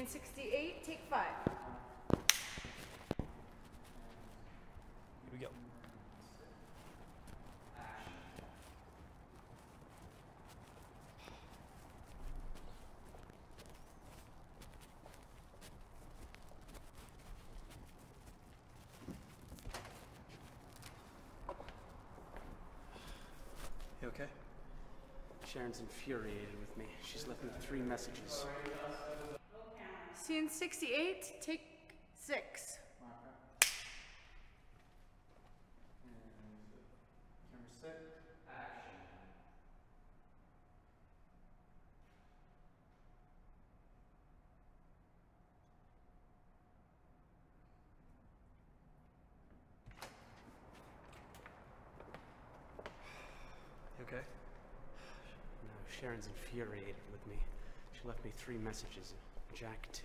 Scene 68, take five. Here we go. You okay? Sharon's infuriated with me. She's left me three messages. Scene 68, take six. Okay? No, Sharon's infuriated with me. She left me three messages. Jack, too.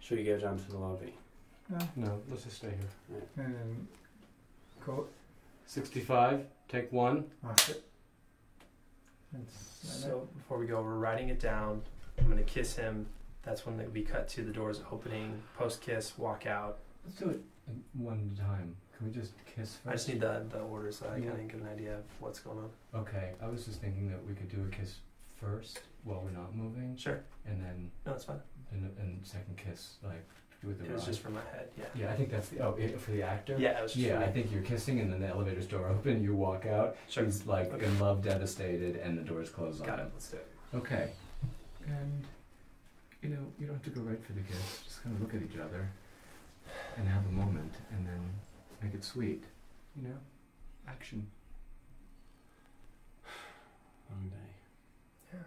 Should we go down to the lobby? No, No, let's just stay here. And quote, 65, take one. mark it. And So before we go, we're writing it down. I'm gonna kiss him. That's when we cut to the doors opening. Post kiss, walk out. Let's do it um, one at a time. Can we just kiss first? I just need the the order so I Yeah. can get an idea of what's going on. Okay, I was just thinking that we could do a kiss first while we're not moving, Sure. and then No, it's fine. and, and second kiss like with the It was ride. just for my head. Yeah. Yeah, I think that's the oh it, for the actor. Yeah, it was just Yeah, I think you're kissing, and then the elevator's door open. You walk out. Sure. He's like Okay. in love, devastated, and the doors close Got on it. him. Let's do it. Okay. And you know, you don't have to go right for the kiss. Just kind of look at each other and have a moment, and then make it sweet. You know, action. Long day. Yeah.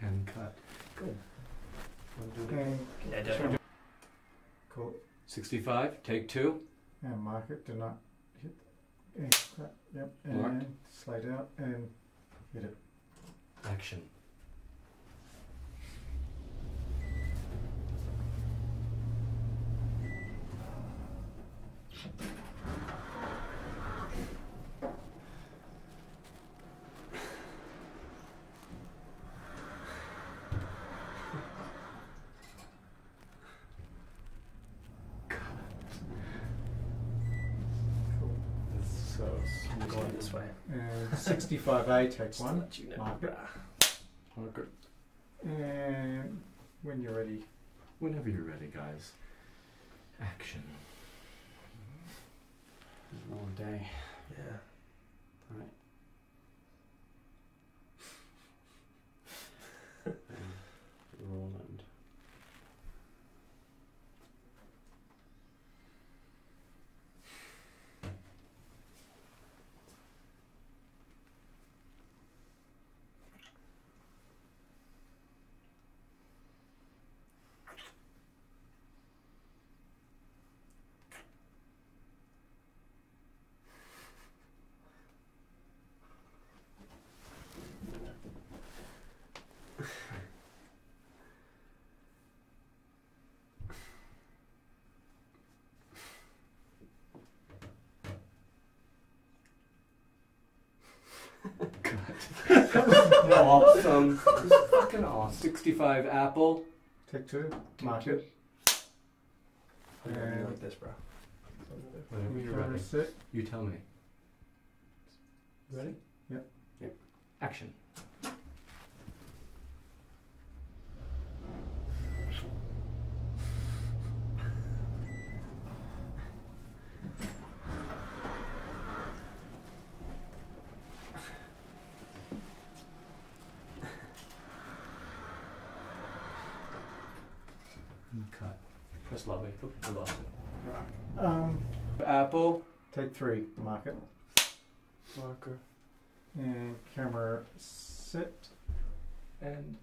And cut. Good. Wanna do it? And Yeah, definitely. Quote, Sixty-five. Take two. and mark it, do not hit, and cut, yep, Marked. and slide out and hit it. Action. Cool. That's so I'm going this way. And sixty-five A, take Just to one, let you know. Mark it. Brah. Marker. and when you're ready, Whenever you're ready, guys. Action. It's a long day. Yeah. Alright. and awesome. This is fucking awesome. 65 Apple. take two, Take mark two. it. I'm gonna And like this, bro. Whenever you're ready. set, You tell me. ready? Yep. Yep. Action. Cut. Press lobby. Oop, I lost it. Um, Apple. take three, mark it. Marker. And camera set, And